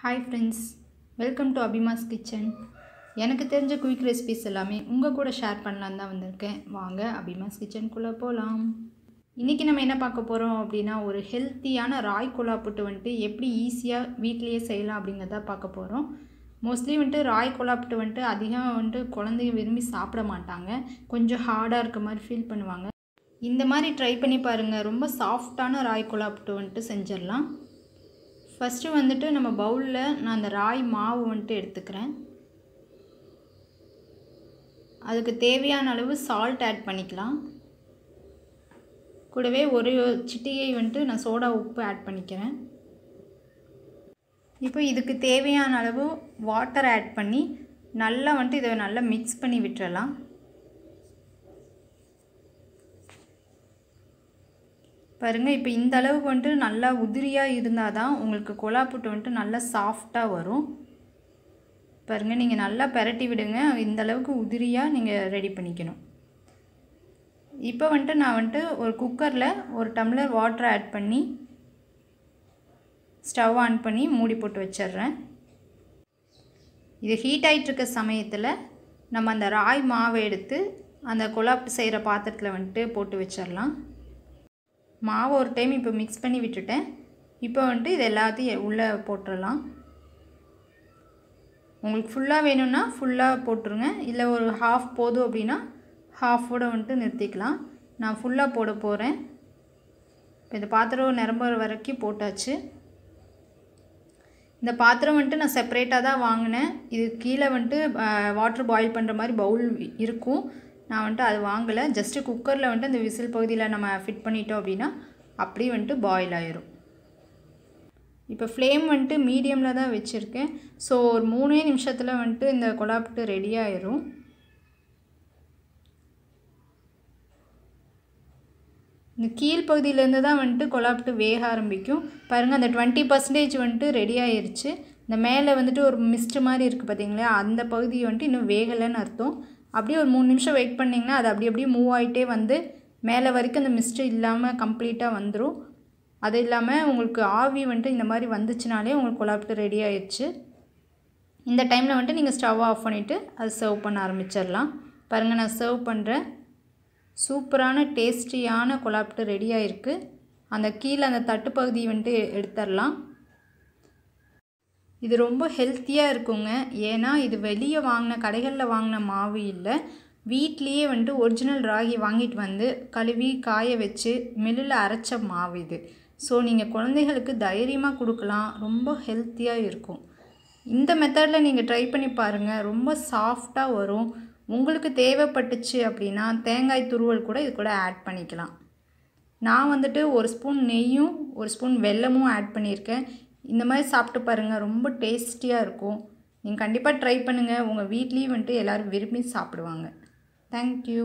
Hi friends welcome to Abhima's kitchen எனக்கு தெரிஞ்ச quick recipes எல்லாமே உங்கள் கூட ஷேர் பண்ணலான்னு தான் வந்திருக்கேன். வாங்க அபிமாஸ் கிச்சனுக்குள்ளே போகலாம் இன்றைக்கி நம்ம என்ன பார்க்க போகிறோம் அப்படின்னா ஒரு ஹெல்த்தியான ராய் குலா புட்டு வந்துட்டு எப்படி ஈஸியாக வீட்லேயே செய்யலாம் அப்படிங்கிறத பார்க்க போகிறோம் மோஸ்ட்லி வந்துட்டு ராய் குலா புட்டு வந்துட்டு அதிகம் வந்துட்டு குழந்தைங்க விரும்பி சாப்பிட மாட்டாங்க. கொஞ்சம் ஹார்டாக இருக்க மாதிரி ஃபீல் பண்ணுவாங்க. இந்த மாதிரி ட்ரை பண்ணி பாருங்கள் ரொம்ப சாஃப்டான ராய் குலா புட்டு வந்துட்டு செஞ்சிடலாம். ஃபஸ்ட்டு வந்துட்டு நம்ம பவுலில் நான் அந்த ராய் மாவு வந்துட்டு எடுத்துக்கிறேன். அதுக்கு தேவையான அளவு சால்ட் ஆட் பண்ணிக்கலாம். கூடவே ஒரு சிட்டிகை வந்துட்டு நான் சோடா உப்பு ஆட் பண்ணிக்கிறேன். இப்போ இதுக்கு தேவையான அளவு வாட்டர் ஆட் பண்ணி நல்லா வந்துட்டு இதை நல்லா மிக்ஸ் பண்ணி விட்டுறலாம். பாருங்கள் இப்போ இந்த அளவுக்கு வந்துட்டு நல்லா உதிரியாக இருந்தால் தான் உங்களுக்கு கொலா புட்டு வந்துட்டு நல்லா சாஃப்டாக வரும். பாருங்கள் நீங்கள் நல்லா பெரட்டி விடுங்க. இந்த அளவுக்கு உதிரியாக நீங்கள் ரெடி பண்ணிக்கணும். இப்போ வந்துட்டு நான் வந்துட்டு ஒரு குக்கரில் ஒரு டம்ளர் வாட்டர் ஆட் பண்ணி ஸ்டவ் ஆன் பண்ணி மூடி போட்டு வச்சிட்றேன். இது ஹீட் ஆகிட்டுருக்க சமயத்தில் நம்ம அந்த ராய் மாவை எடுத்து அந்த கொலாப்பு செய்கிற பாத்திரத்தில் வந்துட்டு போட்டு வச்சிடலாம். மாவு ஒரு டைம் இப்போ மிக்ஸ் பண்ணி விட்டுட்டேன். இப்போ வந்துட்டு இது எல்லாத்தையும் உள்ளே போட்டுடலாம். உங்களுக்கு ஃபுல்லாக வேணும்னா ஃபுல்லாக போட்டுருங்க. இல்லை ஒரு ஹாஃப் போதும் அப்படின்னா ஹாஃபோட வந்துட்டு நிறுத்திக்கலாம். நான் ஃபுல்லாக போட போகிறேன் இப்போ இந்த பாத்திரம் நிரம்புற வரைக்கும் போட்டாச்சு. இந்த பாத்திரம் வந்துட்டு நான் செப்பரேட்டாக தான் வாங்கினேன். இது கீழே வந்துட்டு வாட்டர் பாயில் பண்ணுற மாதிரி பவுல் இருக்கும். நான் வந்துட்டு அது வாங்கலை. ஜஸ்ட்டு குக்கரில் வந்துட்டு அந்த விசில் பகுதியில் நம்ம ஃபிட் பண்ணிட்டோம் அப்படின்னா அப்படியே வந்துட்டு பாயில் ஆயிரும். இப்போ ஃப்ளேம் வந்துட்டு மீடியமில் தான் வச்சுருக்கேன். ஸோ ஒரு மூணே நிமிஷத்தில் வந்துட்டு இந்த கொலாப்ட்டு ரெடி ஆயிரும். இந்த கீழ் பகுதியிலேருந்து தான் வந்துட்டு கொலாப்ட்டு வேக ஆரம்பிக்கும். பாருங்கள் அந்த டுவெண்ட்டி பர்சன்டேஜ் வந்துட்டு ரெடி ஆயிடுச்சு இந்த மேலே வந்துட்டு ஒரு மிஸ்ட் மாதிரி இருக்குது பார்த்தீங்களா அந்த பகுதி வந்துட்டு இன்னும் வேகலைன்னு அர்த்தம். அப்படியே ஒரு மூணு நிமிஷம் வெயிட் பண்ணிங்கன்னா அது அப்படி அப்படியே மூவ் ஆகிட்டே வந்து மேலே வரைக்கும் அந்த மிஸ்ட்டு இல்லாமல் கம்ப்ளீட்டாக வந்துடும் அது இல்லாமல் உங்களுக்கு ஆவி வந்துட்டு இந்த மாதிரி வந்துச்சுனாலே உங்களுக்கு குழாப்பிட்டு ரெடி ஆயிடுச்சு. இந்த டைமில் வந்துட்டு நீங்கள் ஸ்டவ் ஆஃப் பண்ணிவிட்டு அது சர்வ் பண்ண ஆரம்பிச்சிடலாம். பாருங்கள் நான் சர்வ் பண்ணுறேன் சூப்பரான டேஸ்டியான குழாப்பிட்டு ரெடி ஆகிருக்கு அந்த கீழே அந்த தட்டு பகுதி வந்துட்டு எடுத்துடலாம். இது ரொம்ப ஹெல்த்தியாக இருக்குங்க. ஏன்னா இது வெளியே வாங்கின கடைகளில் வாங்கின மாவு இல்லை. வீட்லேயே வந்துட்டு ஒரிஜினல் ராகி வாங்கிட்டு வந்து கழுவி காய வச்சு மில்லில் அரைச்ச மாவு இது. ஸோ நீங்கள் குழந்தைகளுக்கு தைரியமாக கொடுக்கலாம். ரொம்ப ஹெல்த்தியாக இருக்கும். இந்த மெத்தடில் நீங்கள் ட்ரை பண்ணி பாருங்கள் ரொம்ப சாஃப்டாக வரும். உங்களுக்கு தேவைப்பட்டுச்சு அப்படின்னா தேங்காய் துருவல் கூட இது கூட ஆட் பண்ணிக்கலாம். நான் வந்துட்டு ஒரு ஸ்பூன் நெய்யும் ஒரு ஸ்பூன் வெல்லமும் ஆட் பண்ணியிருக்கேன். இந்த மாதிரி சாப்பிட்டு பாருங்கள் ரொம்ப டேஸ்டியாக இருக்கும். நீங்கள் கண்டிப்பாக ட்ரை பண்ணுங்கள் உங்கள் வீட்லேயும் வந்துட்டு எல்லோரும் விரும்பி சாப்பிடுவாங்க. தேங்க்யூ